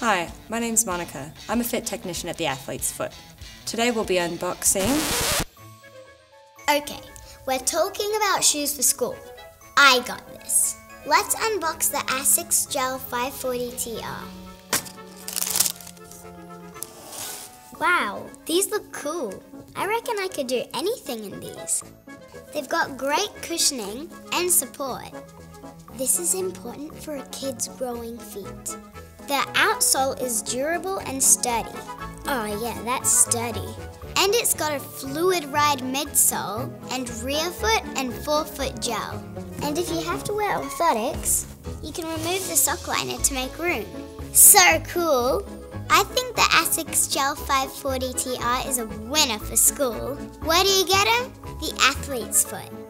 Hi, my name's Monica. I'm a fit technician at the Athlete's Foot. Today we'll be unboxing. Okay, we're talking about shoes for school. I got this. Let's unbox the Asics Gel 540 TR. Wow, these look cool. I reckon I could do anything in these. They've got great cushioning and support. This is important for a kid's growing feet. The outsole is durable and sturdy. Oh yeah, that's sturdy. And it's got a fluid ride midsole and rear foot and forefoot gel. And if you have to wear orthotics, you can remove the sock liner to make room. So cool! I think the Asics Gel 540 TR is a winner for school. Where do you get them? The Athlete's Foot.